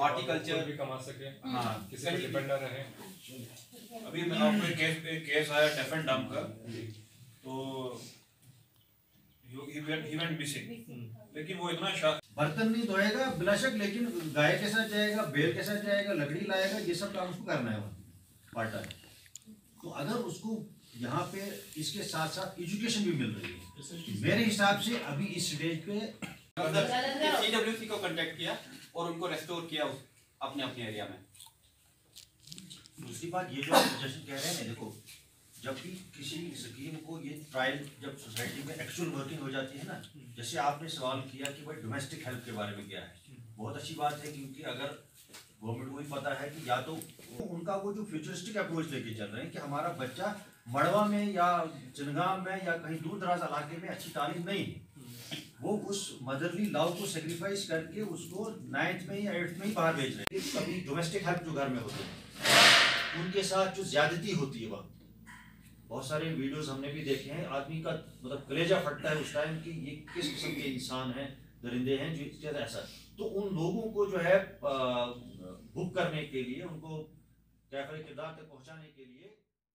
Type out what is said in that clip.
Horticulture- भी कमा सके। हाँ किसी पे डिपेंड ना रहे। अभी मैं आपको एक केस एक केस आया डेफ एंड का। तो ही मिसिंग लेकिन वो इतना शा बर्तन नहीं धोएगा बेशक लेकिन गाय के साथ जाएगा बैल के साथ जाएगा लकड़ी लाएगा ये सब काम उसको करना है वहाँ पार्ट तो अगर उसको यहाँ पे इसके साथ साथ एजुकेशन भी मिल रही है। मेरे हिसाब से अभी इस स्टेज पे सीडब्ल्यूसी को कांटेक्ट किया? और उनको रेस्टोर किया उस अपने अपने एरिया में। दूसरी बात, ये जो आप सजेशन कह रहे हैं, देखो, जब भी किसी स्कीम को ये ट्रायल जब सोसाइटी में एक्चुअल वर्किंग हो जाती है ना, जैसे आपने सवाल किया कि भाई डोमेस्टिक हेल्प के बारे में क्या है, बहुत अच्छी बात है क्योंकि अगर गवर्नमेंट को भी पता है कि या तो उनका वो जो फ्यूचरिस्टिक अप्रोच लेके चल रहे हैं कि हमारा बच्चा मड़वा में या चिनगाम में या कहीं दूर दराज इलाके में अच्छी तालीम नहीं है वो उस मदरली लव को सेक्रीफाइस करके उसको नाइन्थ में या एट्थ में ही बाहर भेज रहे हैं। कभी डोमेस्टिक हेल्प जो घर में होते हैं, उनके साथ जो ज्यादती होती है वहाँ बहुत सारे वीडियोस हमने भी देखे हैं। आदमी का मतलब कलेजा फटता है उस टाइम कि ये किस किस्म के इंसान हैं, दरिंदे हैं, जो इस तरह ऐसा। तो उन लोगों को जो है बुक करने के लिए, उनको कैफ़े किरदार तक पहुँचाने के लिए